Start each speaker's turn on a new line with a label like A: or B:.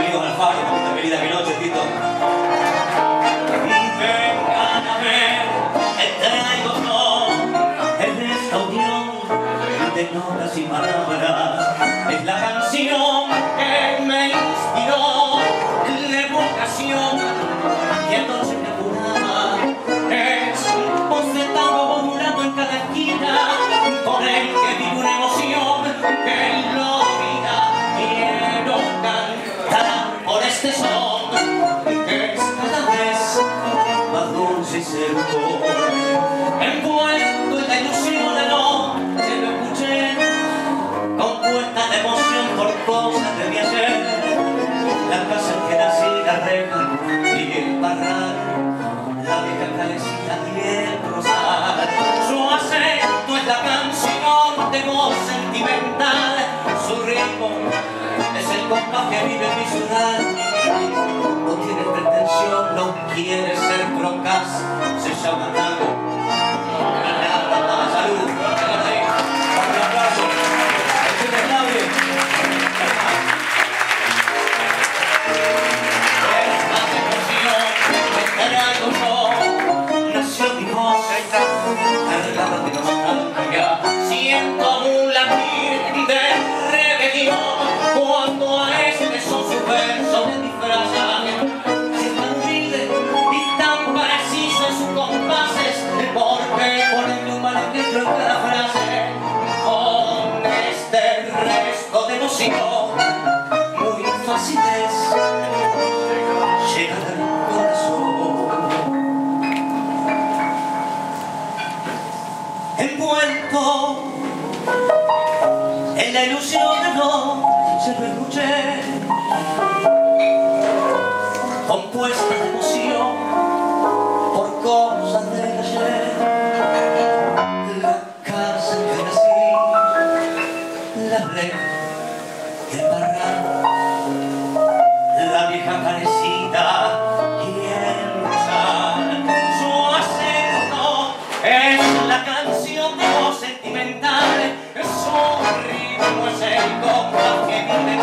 A: bienvenidos al faro, esta querida Pinoche, Tito. Vengan a ver el no, en esta unión de notas y palabras, es la canción se cercó. Envuelto en la ilusión de noche lo escuché, compuesta de emoción por cosas de mi ayer. La casa en que nací, la reja y el parral, la vieja calecita y el rosal. Su acento es la canción de voz sentimental, su ritmo es el compás que vive en mi ciudad en la ilusión de no se lo escuché compuesta de emoción por cosas de ayer la casa en que nací la bled el barranco la vieja carecita es la canción de los sentimentales, sonríe. of giving